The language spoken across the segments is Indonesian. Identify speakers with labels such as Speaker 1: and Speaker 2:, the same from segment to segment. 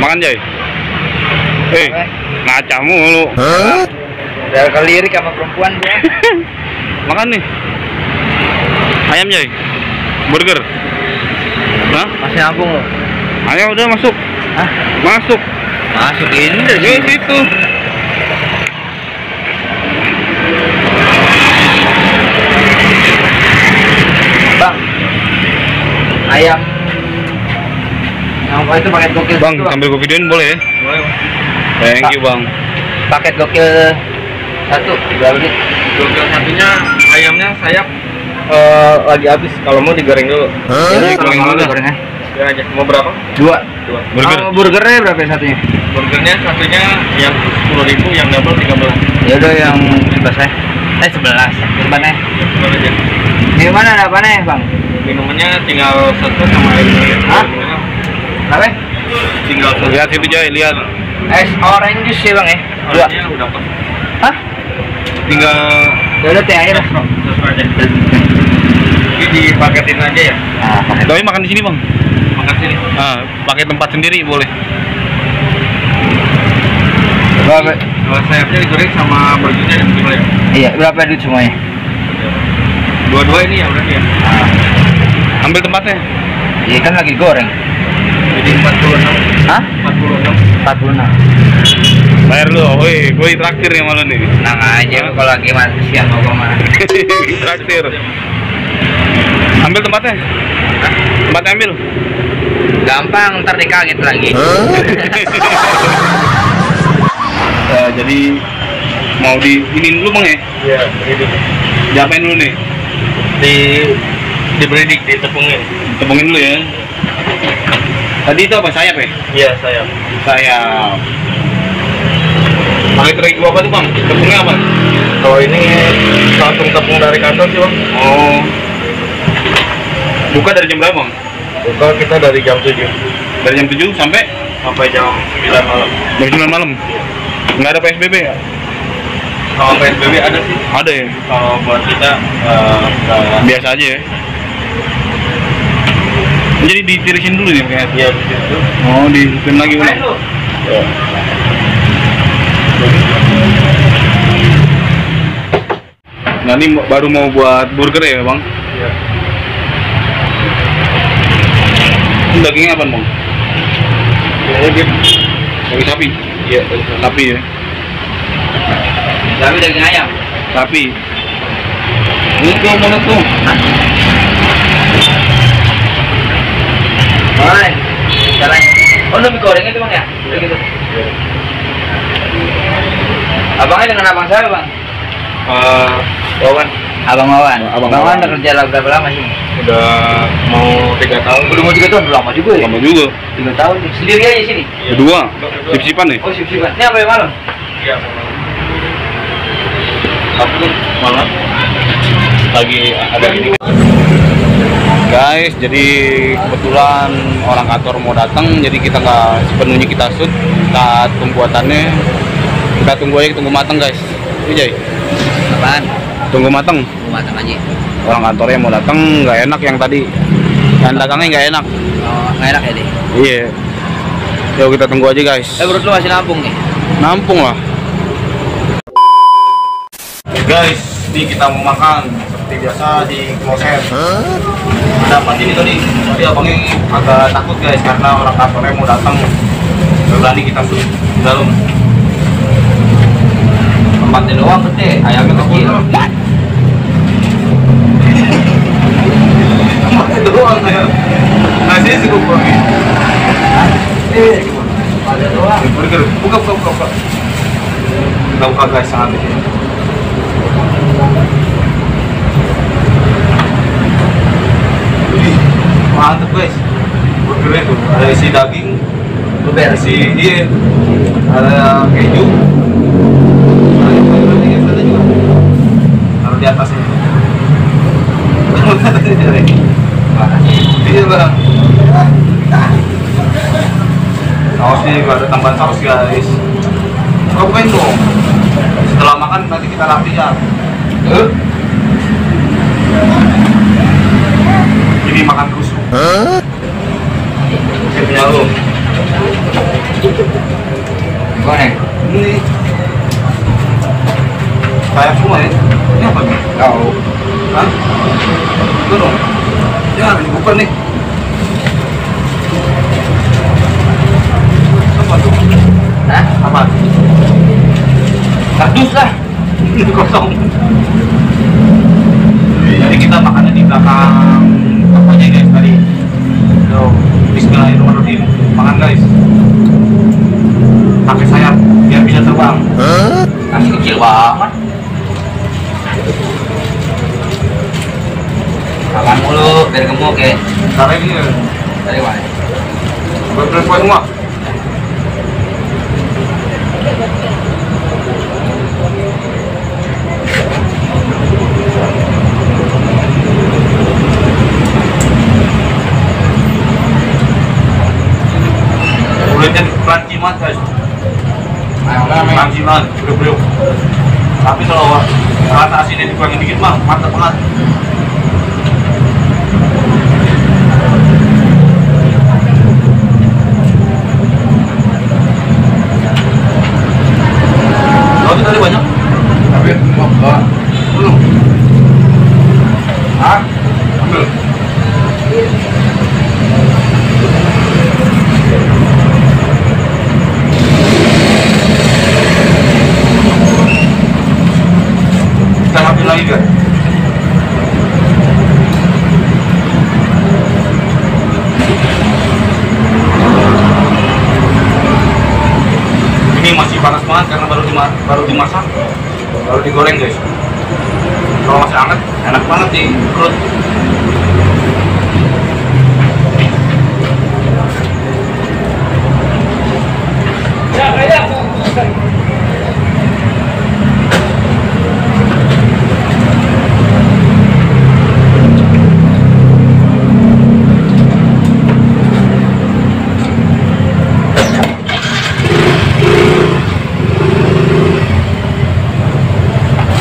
Speaker 1: Makan Jay. Eh, ngaca mulu.
Speaker 2: Udah kelirik sama perempuan gua.
Speaker 1: Makan nih. Ayam Jay. Burger. Hah?
Speaker 2: Masih nabung lo.
Speaker 1: Ayo udah masuk.
Speaker 2: Hah?
Speaker 1: Masuk.
Speaker 2: Masukin dari
Speaker 1: Di situ.
Speaker 2: Bang. Ayam. Apa itu paket gokil
Speaker 1: Bang,
Speaker 2: satu,
Speaker 1: sambil gue videoin boleh ya?
Speaker 3: Boleh, Bang.
Speaker 1: Thank you, Bang.
Speaker 2: Paket gokil satu berapa nih?
Speaker 3: Gokil satunya ayamnya sayap eh, lagi habis. Kalau mau digoreng dulu.
Speaker 1: Hah?
Speaker 2: kalau
Speaker 1: Goreng
Speaker 2: mau gorengnya.
Speaker 3: Ya aja. Mau berapa?
Speaker 2: Dua.
Speaker 3: Dua.
Speaker 1: Burger.
Speaker 2: Oh, burgernya berapa yang satunya?
Speaker 3: Burgernya satunya yang sepuluh ribu, yang double tiga belas.
Speaker 2: Ya udah yang sebelas ya. Eh sebelas. Depannya.
Speaker 3: Boleh aja.
Speaker 2: Di mana ada apa nih bang?
Speaker 3: Minumannya tinggal satu sama air.
Speaker 2: Hah? Apa?
Speaker 3: Tinggal.
Speaker 1: Lihat situ Jay, lihat.
Speaker 2: Es orange juice ya bang ya? Dua.
Speaker 3: Orangnya udah.
Speaker 2: Hah?
Speaker 3: Tinggal
Speaker 2: Ya udah teh air.
Speaker 3: Ini dipaketin aja ya.
Speaker 2: Ah.
Speaker 1: Tapi makan di sini, Bang.
Speaker 3: Makan sini.
Speaker 1: Ah, pakai tempat sendiri boleh.
Speaker 2: Berapa?
Speaker 3: Kalau sayapnya digoreng sama burgernya yang gimana ya?
Speaker 2: Iya, berapa duit semuanya?
Speaker 3: Dua-dua ini ya berarti ya.
Speaker 2: Ah,
Speaker 1: Ambil tempatnya.
Speaker 2: iya kan lagi goreng.
Speaker 3: Jadi 46
Speaker 2: Hah?
Speaker 3: 46
Speaker 2: 46.
Speaker 1: Bayar lu, woi, gue traktir ya malu nih.
Speaker 2: Tenang aja lu kalau lagi mati siang mau mah.
Speaker 1: traktir. Ambil tempatnya. Tempatnya ambil.
Speaker 2: Gampang, ntar dikaget lagi.
Speaker 1: Eh, jadi mau di ini dulu bang ya?
Speaker 3: Iya, ini
Speaker 1: Diapain dulu nih?
Speaker 3: di di bredik ditepungin.
Speaker 1: Tepungin dulu ya. Tadi itu apa sayap ya?
Speaker 3: Iya, sayap.
Speaker 1: Sayap. Pakai terigu apa tuh bang? Tepungnya apa?
Speaker 3: Kalau ini langsung tepung dari kantor sih, Bang.
Speaker 1: Oh. Buka dari jam berapa bang?
Speaker 3: Buka kita dari jam 7
Speaker 1: Dari jam 7 sampai
Speaker 3: sampai jam 9 malam.
Speaker 1: jam 9 malam. Nggak ada PSBB ya?
Speaker 3: Kalau PSBB ada sih.
Speaker 1: Ada ya?
Speaker 3: Kalau buat kita nggak-
Speaker 1: Biasa aja ya. Jadi ditirisin dulu nih kayak.
Speaker 3: Iya, situ.
Speaker 1: Oh, ditirisin lagi ulang.
Speaker 3: Iya.
Speaker 1: Nah ini baru mau buat burger ya bang?
Speaker 3: Iya.
Speaker 1: Ini dagingnya apa bang?
Speaker 3: Ini dia
Speaker 1: Daging sapi?
Speaker 3: Iya,
Speaker 1: Sapi ya?
Speaker 2: Tapi daging ayam.
Speaker 1: Sapi Ini tuh mana tuh?
Speaker 2: Boleh. Caranya. Oh, lebih gorengnya tuh bang ya? Udah gitu. Abangnya dengan abang saya bang?
Speaker 3: Eh, Wawan
Speaker 2: Abang Wawan.
Speaker 1: Abang
Speaker 2: Wawan udah kerja berapa lama sih?
Speaker 3: udah mau tiga tahun.
Speaker 2: Udah mau tiga tahun, udah lama juga ya?
Speaker 1: Lama juga
Speaker 2: Tiga tahun. Sendiri aja sini?
Speaker 3: Iya.
Speaker 1: Kedua Sip-sipan nih?
Speaker 2: Oh, sip-sipan. Ini apa ya malam?
Speaker 3: Iya. Sabtu malam lagi ada ini.
Speaker 1: Guys, jadi kebetulan orang kantor mau datang, jadi kita nggak sepenuhnya kita shoot, kita tunggu buatannya, kita tunggu aja, tunggu matang guys. Ini Jay,
Speaker 2: Apaan?
Speaker 1: tunggu matang.
Speaker 2: Mau matang aja.
Speaker 1: Orang kantornya mau datang, nggak enak yang tadi, yang dagangnya nggak enak.
Speaker 2: Oh, nggak enak ya deh.
Speaker 1: Iya. Yuk kita tunggu aja guys.
Speaker 2: Eh, perut lu masih nampung nih?
Speaker 1: Nampung lah. Guys, ini kita mau makan seperti biasa di kloset. Dapat ini tadi, tadi abangnya agak takut guys karena orang kantornya mau datang. Gak berani kita suruh di dalam.
Speaker 2: Tempatnya doang gede, ayamnya kecil.
Speaker 1: doang ya. Nasi cukup banget.
Speaker 2: Ada doang.
Speaker 1: Buka buka buka. buka. Buka guys sangat kecil. Wih, mantep guys. Burgernya tuh ada isi daging,
Speaker 2: Luber.
Speaker 1: isi iya, ada keju, ada ada. Taruh di atasnya. Iya bang. Sausnya juga ada tambahan saus guys. Cobain dong. Setelah makan nanti kita rapi ya. Hah? Goreng. Semua ya. Ini apa nih?
Speaker 3: Tahu.
Speaker 1: Hah? Itu dong. Jangan nih. Apa tuh?
Speaker 2: Hah?
Speaker 1: Apa?
Speaker 2: Kardus lah.
Speaker 1: Ini kosong. Makan guys pakai sayap biar bisa terbang
Speaker 2: Nasi kecil banget. Makan mulu biar gemuk ya.
Speaker 1: karena ini
Speaker 2: Dari mana?
Speaker 1: bener semua crunchy banget guys crunchy banget beliau tapi kalau rasa asinnya dikurangin dikit mah mantap banget Roti tadi banyak?
Speaker 3: Tapi.
Speaker 1: Belum.
Speaker 3: Hah?
Speaker 1: Ambil. Kita ambil lagi kan? Ini masih panas banget karena baru dima baru dimasak, baru digoreng guys. Kalau masih hangat, enak banget di perut.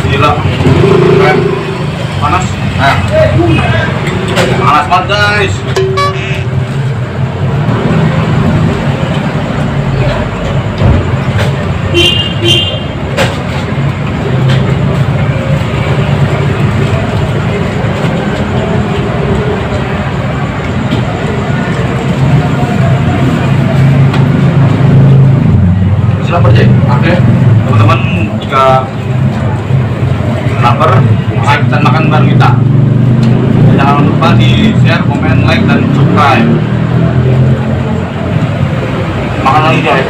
Speaker 1: Gila,
Speaker 3: Keren.
Speaker 1: panas.
Speaker 3: Nah,
Speaker 1: Panas banget guys. Bisa lapar Jay?
Speaker 3: oke.
Speaker 1: Teman-teman jika lapar bisa pesan makan bareng kita. Jangan lupa di share, komen, like, dan subscribe. Makan lagi guys.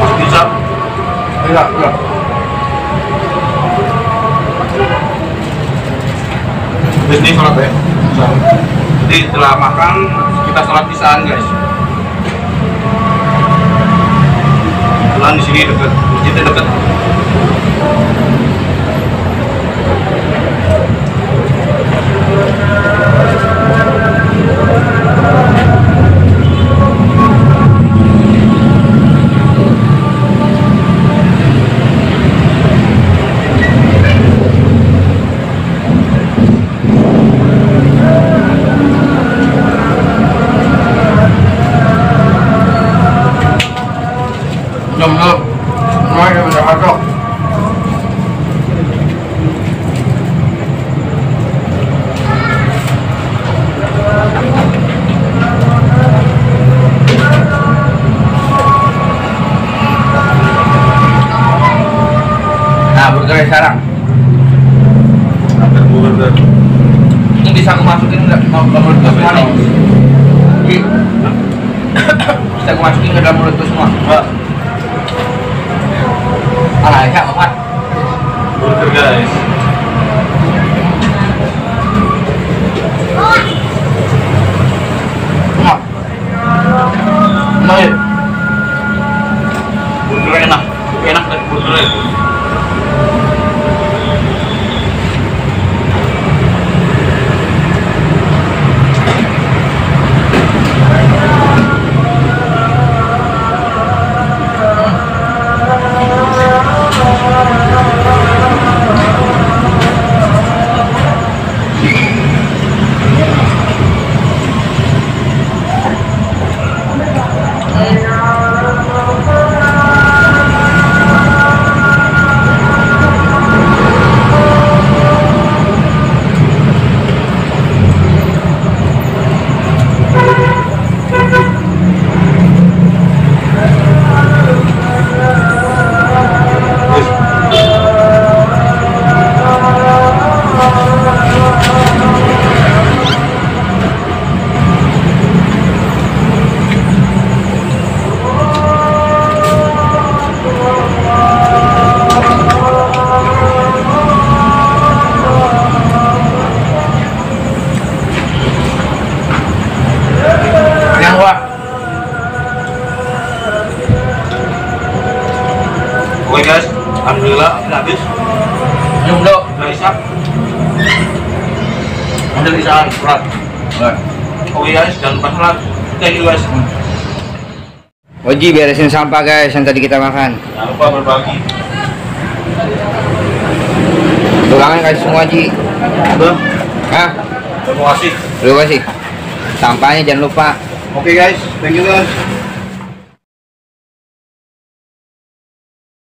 Speaker 1: Masih bisa.
Speaker 3: Iya, iya.
Speaker 1: Terus ini sholat ya. Jadi setelah makan kita sholat isaan guys. Kebetulan di sini dekat, masjidnya dekat.
Speaker 3: Semua yang udah masuk.
Speaker 2: Nah, burger
Speaker 1: burger.
Speaker 2: Ini bisa aku masukin nggak? Mau ke mulut tuh semua nih? Ji. bisa aku masukin ke dalam mulut semua? Alah, ya, Muhammad.
Speaker 1: burger guys.
Speaker 2: Semua.
Speaker 3: Baik.
Speaker 1: Burger enak. Enak dan burger. Oke guys, alhamdulillah habis.
Speaker 4: Yung do.
Speaker 1: Udah isap. Udah isap sholat. Lupa sholat. Thank you guys.
Speaker 2: Oji beresin sampah guys yang tadi kita makan.
Speaker 1: Jangan lupa berbagi.
Speaker 2: Tulangan kasih semua Ji.
Speaker 1: Udah,
Speaker 2: Hah?
Speaker 1: terima kasih.
Speaker 2: Terima kasih. Sampahnya jangan lupa.
Speaker 1: Oke guys, thank you guys.